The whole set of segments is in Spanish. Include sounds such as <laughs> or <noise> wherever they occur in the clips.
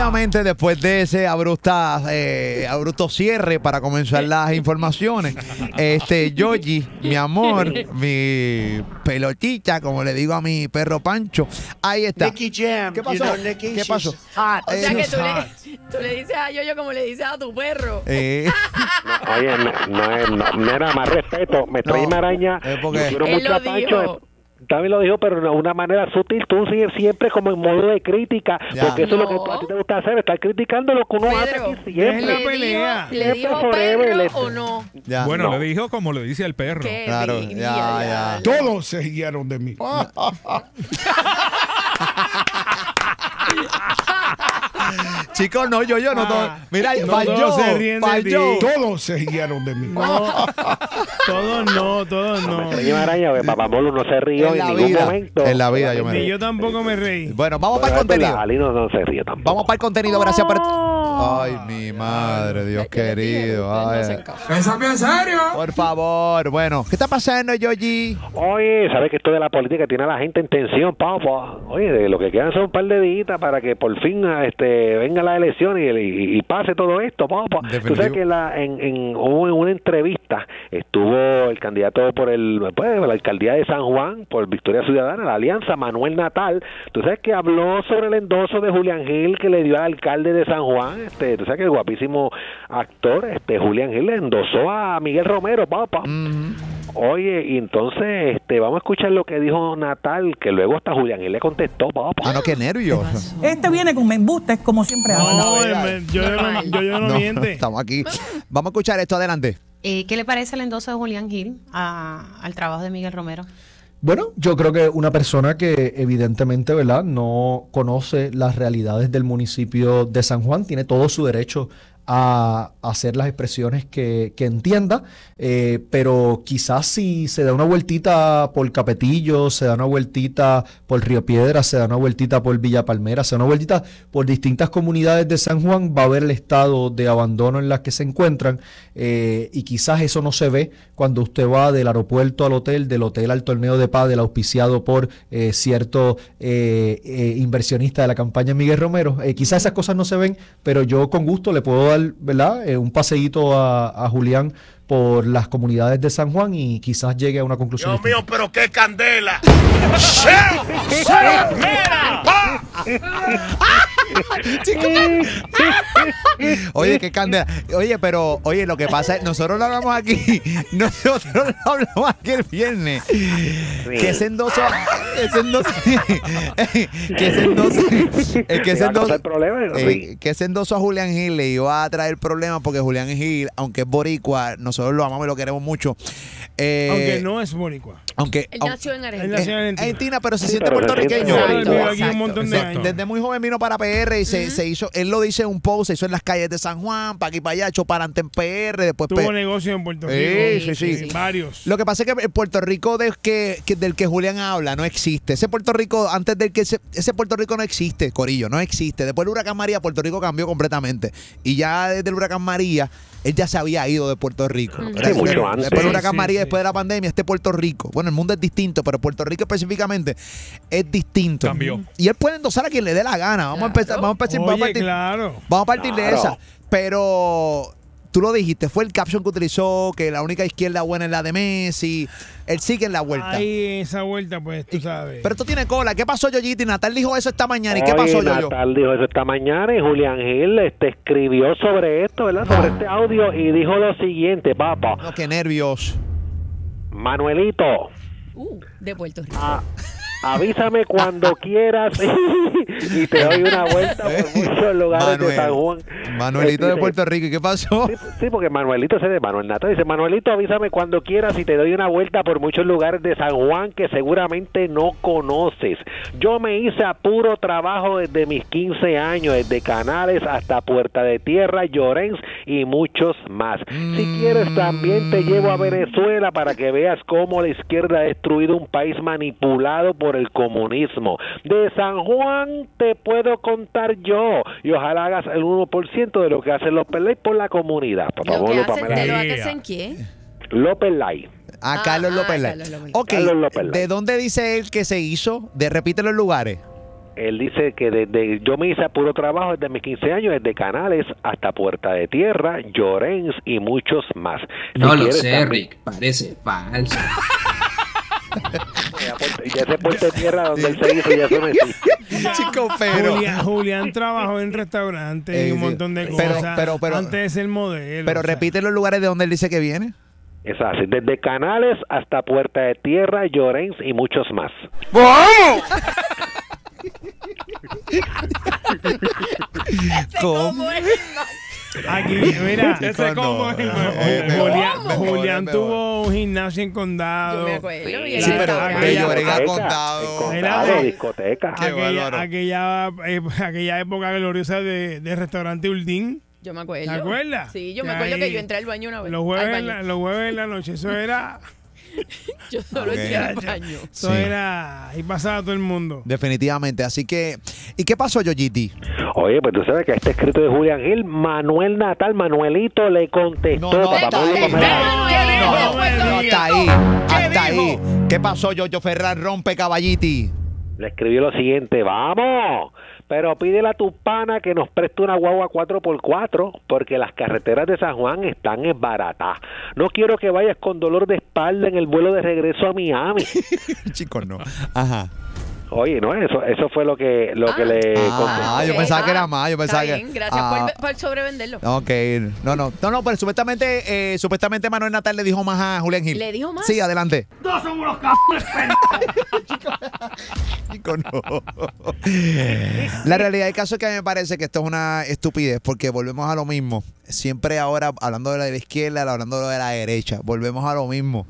rápidamente, después de ese abrupta, eh, abrupto cierre para comenzar las informaciones, este, Yogi, mi amor, mi pelotita, como le digo a mi perro Pancho, ahí está. Nicky Jam. ¿Qué you pasó? know, Nicky, ¿Qué pasó? hot. O sea que tú le, tú le dices a Yoyo como le dices a tu perro. Eh, Oye, no, no, es- no, no era más respeto. Me estoy No, maraña. es porque- Yo quiero Él mucho lo a Pancho. dijo. También lo dijo, pero de una manera sutil. Tú sigues siempre como en modo de crítica. Ya. Porque eso es lo que a ti te gusta hacer. Estar criticando lo que uno hace aquí siempre. la ¿Le pelea. dijo, ¿le dijo perro este. o no? ya. Bueno, No. le dijo como le dice al perro. Qué Claro, ya. Todos se guiaron de mí. <laughs> <laughs> Chicos, no, yo, yo, no. todo- Mira, No falló, todos se ríen de falló. ti. Todos se guiaron de mí. No, todos no, todos no. Que Papá Molo no se rió En ningún vida, momento. en la vida yo me Ni reí. yo tampoco me reí. Bueno, vamos Pero para el contenido. No, no se ríe tampoco. Vamos para el contenido, gracias por... Ay, mi madre, Dios Yo querido. ay. ¿Pensame en serio? Por favor, bueno, ¿qué está pasando, Yogi? Oye, ¿sabes que esto de la política tiene a la gente en tensión, papá? Oye, de lo que quedan son un par de días para que por fin este, venga la elección y, y- y pase todo esto. Tú Definitivo. sabes que la, en, en, hubo en una entrevista estuvo el candidato por el pues, la alcaldía de San Juan, por Victoria Ciudadana, la alianza, Manuel Natal. Tú sabes que habló sobre el endoso de Julián Gil que le dio al alcalde de San Juan. Este, tú sabes que el guapísimo actor, este Julián Gil, le endosó a Miguel Romero, papá. Oye, y entonces este, vamos a escuchar lo que dijo Natal, que luego hasta Julián Gil le contestó, papá. Ah, no, qué nervios. Este viene con embustes como siempre habla. No, me- yo, yo no, yo, yo no No, miente. estamos aquí. Vamos a escuchar esto, adelante. Eh, ¿Qué le parece el endoso de Julián Gil a- al trabajo de Miguel Romero? Bueno, yo creo que una persona que evidentemente, ¿verdad?, no conoce las realidades del municipio de San Juan, tiene todo su derecho a hacer las expresiones que, que entienda, eh, pero quizás si se da una vueltita por Capetillo, se da una vueltita por Río Piedra, se da una vueltita por Villa Palmera, se da una vueltita por distintas comunidades de San Juan, va a ver el estado de abandono en las que se encuentran eh, y quizás eso no se ve cuando usted va del aeropuerto al hotel, del hotel al torneo de pádel auspiciado por eh, cierto eh, inversionista de la campaña Miguel Romero. Quizás esas cosas no se ven, pero yo con gusto le puedo dar ¿verdad? Eh, un paseíto a, a Julián por las comunidades de San Juan y quizás llegue a una conclusión. Dios mío, pero qué candela. <laughs> <laughs> <laughs> <laughs> Oye, qué candela. Oye, pero, oye, lo que pasa es, nosotros lo hablamos aquí, <laughs> nosotros lo hablamos aquí el viernes. Que ese endoso, ese endoso, que ese endoso, eh, que ese endoso, eh, que ese endoso a Julián Gil le iba a traer problemas porque Julián Gil, aunque es boricua, nosotros lo amamos y lo queremos mucho. eh, Aunque no es boricua. aunque, Él aunque- nació en Él Argentina. nació en eh, Argentina. Argentina, pero se Sí, siente pero puertorriqueño. Exacto. Desde muy joven vino para PR y se, se hizo, él lo dice en un post, se hizo en las calles de San Juan, para aquí para allá, echó para adelante en PR, después Tuvo P- negocio en Puerto Sí, Rico. sí, sí. Varios. Lo que pasa es que el Puerto Rico del que, que- del que Julián habla no existe. Ese Puerto Rico, antes del que ese, ese Puerto Rico no existe, Corillo, no existe. Después del huracán María, Puerto Rico cambió completamente. Y ya desde el huracán María, él ya se había ido de Puerto Rico. Sí, ¿verdad? mucho Después antes. del Sí, huracán sí, María, sí. después de la pandemia, este Puerto Rico. Bueno, el mundo es distinto, pero Puerto Rico específicamente es distinto. Cambió. Y él puede endosar a quien le dé la gana. Vamos a empezar, vamos a empezar, vamos a partir, claro. vamos a partir de Claro. esa. Pero tú lo dijiste, fue el caption que utilizó, que la única izquierda buena es la de Messi. Él sigue en la vuelta. Ahí esa vuelta, pues tú sabes. Pero esto tiene cola. ¿Qué pasó, Yoyiti? Natal dijo eso esta mañana. ¿Y qué Oye, pasó, Yoyo? Natal dijo eso esta mañana y Julián Gil este, escribió sobre esto, ¿verdad? Sobre este audio y dijo lo siguiente, papá. No, qué nervios. Manuelito, Uh, de Puerto Rico. a- avísame cuando <laughs> quieras <laughs> y te doy una vuelta por <laughs> muchos lugares de San Juan. Manuelito de Puerto Rico. ¿Y qué pasó? Sí, sí, porque Manuelito ese de Manuel Nato dice, Manuelito, avísame cuando quieras y te doy una vuelta por muchos lugares de San Juan que seguramente no conoces. Yo me hice a puro trabajo desde mis 15 años, desde Canales hasta Puerta de Tierra, Llorens y muchos más. Si quieres también te llevo a Venezuela para que veas cómo la izquierda ha destruido un país manipulado por el comunismo. De San Juan te puedo contar yo y ojalá hagas el 1% de lo que hacen los Pelay por la comunidad. Por Lo favor, que hacen, lo Lai. que hacen quién? López Lai. A Ah, Carlos ah, López Lai. Carlos López Lai. Ok, Carlos López. ¿de dónde dice él que se hizo? De repite los lugares. Él dice que desde yo me hice a puro trabajo desde mis 15 años, desde Canales hasta Puerta de Tierra, Llorens y muchos más. No Si lo quieres sé, también- Rick. Parece falso. <laughs> Ya ese Puerta de Tierra donde él se hizo, ya existe. <laughs> Chico, pero. Julián, Julián trabajó en restaurantes y Eh, un montón de Pero- cosas pero- pero- antes de ser modelo. Pero o sea. repite los lugares de donde él dice que viene. Es así, desde Canales hasta Puerta de Tierra, Llorens y muchos más. <laughs> ¿Cómo? Aquí, mira, <laughs> ese combo es- Eh, Julián, tuvo un gimnasio en condado. Yo me acuerdo. él Sí, pero estaba- de aquella- Llorén a Discoteca, Condado. en condado, Mira, discoteca. Qué aquella, aquella, eh, <laughs> aquella época gloriosa de, de restaurante Urdín. Yo me acuerdo. ¿Te acuerdas? Sí, yo me acuerdo que yo entré al baño una vez. Los jueves, en baño. la, los jueves en la noche, eso era. <laughs> Yo solo Ok. entré al baño. Eso Sí. era. Ahí pasaba todo el mundo. Definitivamente. Así que. ¿Y qué pasó, Yoyiti? Oye, pues tú sabes que este escrito de Julián Gil, Manuel Natal, Manuelito le contestó. No, no, papá. No, no, Rico. hasta ahí. Hasta ahí. ¿Qué pasó, Yoyo Ferran? Rompe caballiti. Le escribió lo siguiente, vamos, pero pídele a tu pana que nos preste una guagua 4x4 porque las carreteras de San Juan están esbaratadas. No quiero que vayas con dolor de espalda en el vuelo de regreso a Miami. <laughs> Chicos, no. Ajá. Oye, no, eso eso fue lo que lo que Ah. le Ah, contestó. yo pensaba que era más. Yo pensaba está que. bien, gracias Ah, por, por sobrevenderlo. Ok, no, no, no, no, pero supuestamente, eh, supuestamente Manuel Natal le dijo más a Julián Gil. ¿Le dijo más? Sí, adelante. Todos son unos <laughs> Chico, no. La realidad del caso es que a mí me parece que esto es una estupidez porque volvemos a lo mismo. Siempre ahora, hablando de la de la izquierda, hablando de la derecha, volvemos a lo mismo.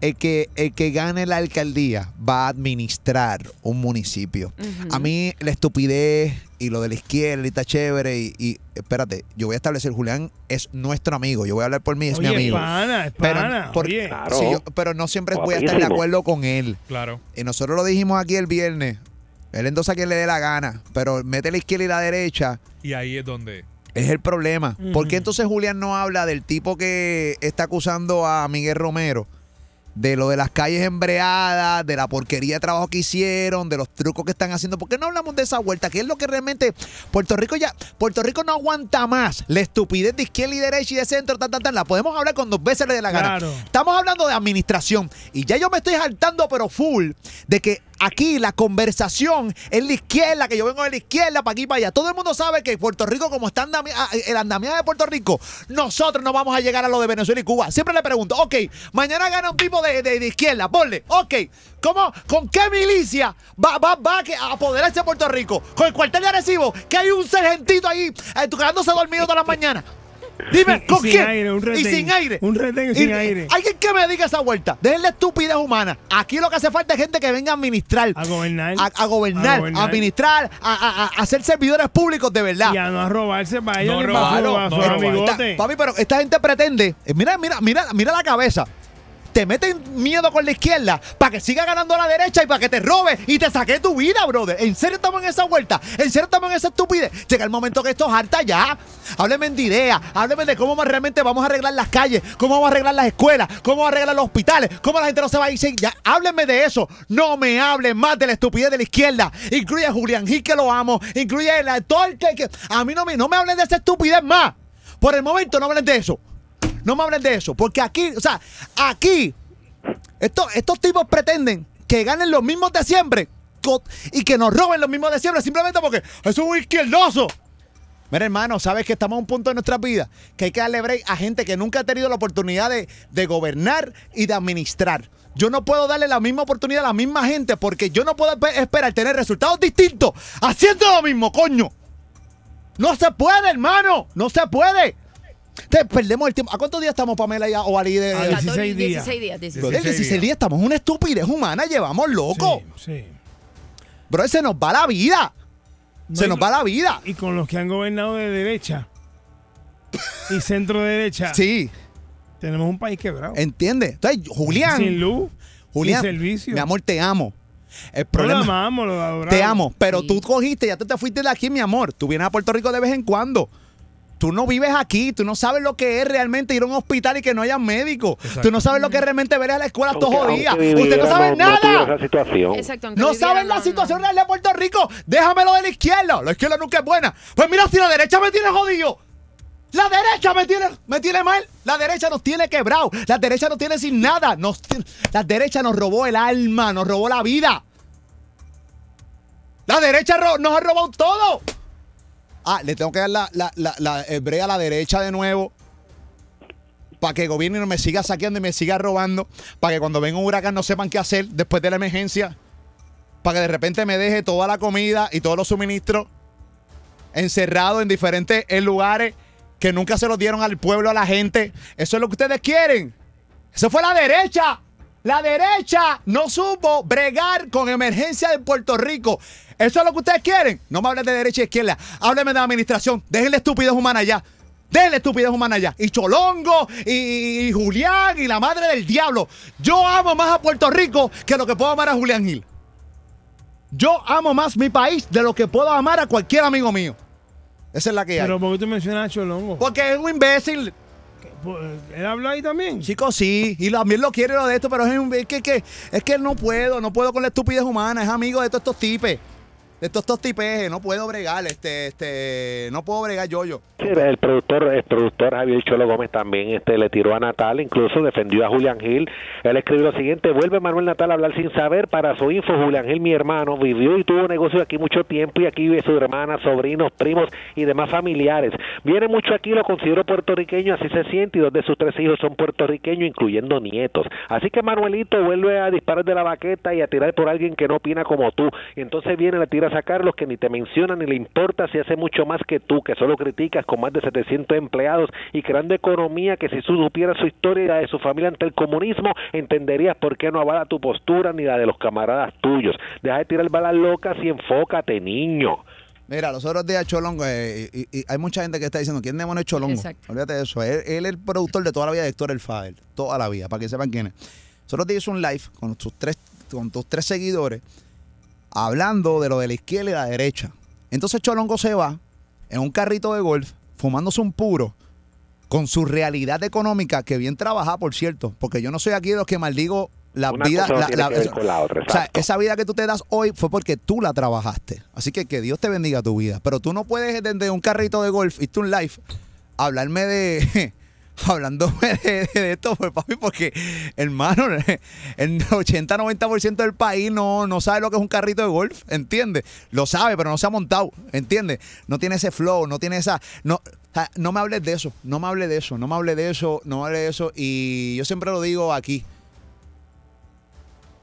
El que, el que gane la alcaldía va a administrar un municipio. A mí la estupidez y lo de la izquierda y está chévere y, y espérate, yo voy a establecer, Julián es nuestro amigo, yo voy a hablar por mí, es mi amigo. es pana, es Pero, pana. Claro. yo- pero no siempre voy a estar de acuerdo con él. Claro. Y nosotros lo dijimos aquí el viernes. Él endosa a quien le dé la gana, pero mete la izquierda y la derecha. Y ahí es donde. Es el problema. Ujú. ¿Por qué entonces Julián no habla del tipo que está acusando a Miguel Romero? De lo de las calles embreadas, de la porquería de trabajo que hicieron, de los trucos que están haciendo. ¿Por qué no hablamos de esa vuelta? Que es lo que realmente Puerto Rico ya. Puerto Rico no aguanta más la estupidez de izquierda y derecha y de centro, tan, tan, tan. La podemos hablar con dos veces le dé la gana. Claro. Estamos hablando de administración. Y ya yo me estoy saltando, pero full, de que aquí la conversación es la izquierda, que yo vengo de la izquierda, para aquí para allá. Todo el mundo sabe que Puerto Rico, como está andami- ah, el andamiaje de Puerto Rico, nosotros no vamos a llegar a lo de Venezuela y Cuba. Siempre le pregunto, ok, mañana gana un tipo de, de- de izquierda, ponle, ok, ¿cómo, ¿con qué milicia va, va, va a apoderarse de Puerto Rico? ¿Con el cuartel de Arecibo? Que hay un sargentito ahí eh, quedándose dormido todas las mañanas. Dime, Y ¿con sin quién? aire, un y sin aire. Un retén sin Y- aire. Alguien que me diga esa vuelta. Dejen la estupidez humana. Aquí lo que hace falta es gente que venga a administrar. A gobernar. A, a gobernar, A a, gobernar. administrar, a, a- a- a ser servidores públicos de verdad. Y a no a robarse para ellos No ni para su, no, para no su robar. amigote. Esta- papi, pero esta gente pretende. eh, Mira, mira, mira, mira la cabeza. Te meten miedo con la izquierda para que siga ganando la derecha y para que te robe y te saque tu vida, brother. ¿En serio estamos en esa vuelta? ¿En serio estamos en esa estupidez? Llega el momento que esto es harta ya. Hábleme de ideas, hábleme de cómo realmente vamos a arreglar las calles, cómo vamos a arreglar las escuelas, cómo vamos a arreglar los hospitales, cómo la gente no se va a ir. Ya, háblenme de eso. No me hablen más de la estupidez de la izquierda. Incluye a Julián Gil, que lo amo. Incluye a todo el que, que- A mí no me, no me hablen de esa estupidez más. Por el momento no hablen de eso. No me hablen de eso. Porque aquí, o sea, aquí, estos, estos tipos pretenden que ganen los mismos de siempre y que nos roben los mismos de siempre simplemente porque es un izquierdoso. Mira, hermano, sabes que estamos a un punto de nuestra vida que hay que darle break a gente que nunca ha tenido la oportunidad de, de gobernar y de administrar. Yo no puedo darle la misma oportunidad a la misma gente porque yo no puedo espe- esperar tener resultados distintos haciendo lo mismo, coño. No se puede, hermano. No se puede. Te- perdemos el tiempo. ¿A cuántos días estamos, Pamela y o Ali? De, A 14, 16 días. 16 días. 16 Bro, en 16 días estamos una estupidez humana. Llevamos loco. Sí, sí. Bro, se nos va la vida. No, se y- nos va la vida. Y con los que han gobernado de derecha y centro derecha, <laughs> Sí, tenemos un país quebrado. ¿entiendes? Entonces, Julián. Sin luz, Julián, sin servicio. mi amor, te amo. El lo problema, amamos, lo adoramos. te amo, pero Sí. tú cogiste, ya tú te fuiste de aquí, mi amor. Tú vienes a Puerto Rico de vez en cuando. Tú no vives aquí, tú no sabes lo que es realmente ir a un hospital y que no haya médico. Tú no sabes lo que es realmente ver a la escuela todos jodidas. aunque Usted no sabe no- no nada. esa situación. Exacto. No viviera, saben la no, situación no. real de Puerto Rico. Déjamelo de la izquierda. La izquierda nunca es buena. Pues mira, si la derecha me tiene jodido. La derecha me tiene, me tiene mal. La derecha nos tiene quebrado. La derecha nos tiene sin nada. Nos, la derecha nos robó el alma, nos robó la vida. La derecha ro- nos ha robado todo. Ah, le tengo que dar la, la, la, break a la derecha de nuevo. Para que el gobierno no me siga saqueando y me siga robando. Para que cuando venga un huracán no sepan qué hacer después de la emergencia. Para que de repente me deje toda la comida y todos los suministros encerrados en diferentes lugares que nunca se los dieron al pueblo, a la gente. Eso es lo que ustedes quieren. Eso fue la derecha. La derecha no supo bregar con emergencia en Puerto Rico. ¿Eso es lo que ustedes quieren? No me hablen de derecha y izquierda. Háblenme de la administración. Déjenle estupidez humana allá. Déjenle estupidez humana allá. Y Cholongo, y, y Julián, y la madre del diablo. Yo amo más a Puerto Rico que lo que puedo amar a Julián Gil. Yo amo más mi país de lo que puedo amar a cualquier amigo mío. Esa es la que hay. Pero ¿por qué tú mencionas a Cholongo? Porque es un imbécil. Pues, ¿Él habló ahí también? Chicos, sí, y también lo quiere lo de esto, pero es, un- que, que- es que no puedo, no puedo con la estupidez humana, es amigo de todos estos tipes, de estos tipejes, no puedo bregar, este, este, no puedo bregar yo yo. El productor, el productor Javier Cholo Gómez también este, le tiró a Natal, incluso defendió a Julián Gil. Él escribió lo siguiente, vuelve Manuel Natal a hablar sin saber. Para su info, Julián Gil, mi hermano, vivió y tuvo negocio aquí mucho tiempo y aquí vive su hermana, sobrinos, primos y demás familiares. Viene mucho aquí, lo considero puertorriqueño, así se siente y dos de sus tres hijos son puertorriqueños, incluyendo nietos. Así que Manuelito vuelve a disparar de la baqueta y a tirar por alguien que no opina como tú. Y entonces viene, le tiras a Carlos que ni te menciona ni le importa si hace mucho más que tú, que solo criticas con más de 700 empleados y creando economía que si tú supieras su historia y la de su familia ante el comunismo, entenderías por qué no avala tu postura ni la de los camaradas tuyos. Deja de tirar balas locas y enfócate, niño. Mira, los otros días Cholongo, eh, y, y hay mucha gente que está diciendo, ¿quién demonios es Cholongo? Exacto. Olvídate de eso, él, él es el productor de toda la vida de Héctor El Fader, toda la vida, para que sepan quién es. Los otros días hizo un live con tus tres, con tus tres seguidores, hablando de lo de la izquierda y la derecha. Entonces Cholongo se va en un carrito de golf, fumándose un puro, con su realidad económica, que bien trabaja, por cierto, porque yo no soy aquí de los que maldigo la Una vida. cosa no la- tiene la- que ver eso- con la otra, o sea, esa vida que tú te das hoy fue porque tú la trabajaste. Así que que Dios te bendiga tu vida. Pero tú no puedes desde un carrito de golf, irte un live, hablarme de. <laughs> Hablándome de, esto, pues, papi, porque, hermano, <laughs> el 80-90% del país no, no sabe lo que es un carrito de golf, ¿entiendes? Lo sabe, pero no se ha montado, ¿entiendes? No tiene ese flow, no tiene esa. No, no me hables de eso, no me hables de eso, no me hables de eso, no me hables de eso. Y yo siempre lo digo aquí.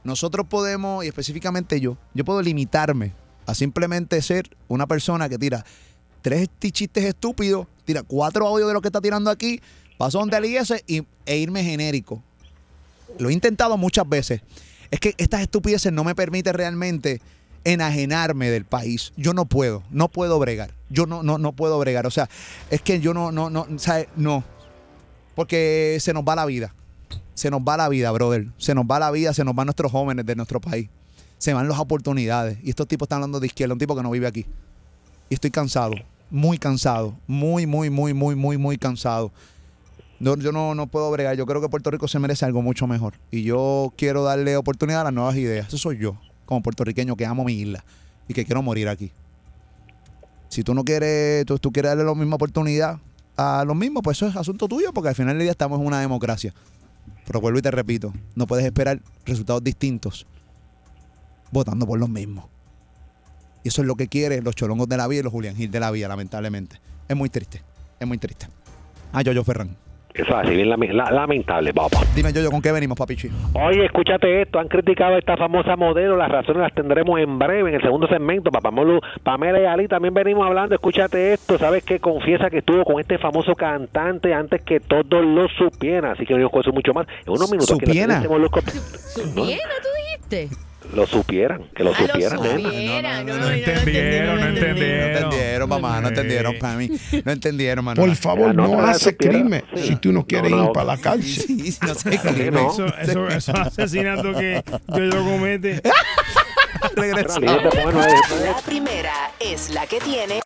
Nosotros podemos, y específicamente yo, yo puedo limitarme a simplemente ser una persona que tira tres chistes estúpidos, tira cuatro audios de lo que está tirando aquí, paso donde el IS y, e irme genérico. Lo he intentado muchas veces. Es que estas estupideces no me permiten realmente enajenarme del país. Yo no puedo, no puedo bregar. Yo no, no, no puedo bregar. O sea, es que yo no, no, no, ¿sabes? No. Porque se nos va la vida. Se nos va la vida, brother. Se nos va la vida, se nos van nuestros jóvenes de nuestro país. Se van las oportunidades. Y estos tipos están hablando de izquierda, un tipo que no vive aquí. Y estoy cansado, muy cansado, muy, muy, muy, muy, muy, muy cansado. No, yo no, no puedo bregar. Yo creo que Puerto Rico se merece algo mucho mejor. Y yo quiero darle oportunidad a las nuevas ideas. Eso soy yo, como puertorriqueño que amo mi isla y que quiero morir aquí. Si tú no quieres, tú, tú quieres darle la misma oportunidad a los mismos, pues eso es asunto tuyo, porque al final del día estamos en una democracia. Pero vuelvo y te repito, no puedes esperar resultados distintos votando por los mismos. Y eso es lo que quieren los cholongos de la vida y los Julián Gil de la vida, lamentablemente. Es muy triste, es muy triste. Ah, Yoyo Ferran. Eso es así, bien lame- la- lamentable, papá. Dime, Yoyo, ¿con qué venimos, papichi? Oye, escúchate esto, han criticado a esta famosa modelo, las razones las tendremos en breve en el segundo segmento, papá Molu, Pamela y Ali, también venimos hablando, escúchate esto, sabes que confiesa que estuvo con este famoso cantante antes que todos lo supieran, así que venimos con eso mucho más, en unos minutos aquí en la ¿Supiera? Tendencia Molusco, ¿Supiera, tú dijiste? Lo supieran, que lo Ah, lo supieran, ¿eh? supiera. no, no, no entendieron, no No entendieron. entendieron, mamá, no entendieron, mí. No entendieron, Manuel. Por favor, no, no no, hace supiera. crimen Sí. si tú no quieres No, no. ir para la cárcel. Sí, sí, no sé no. Eso, eso, eso es asesinato que yo, yo comete. <laughs> La primera es la que tiene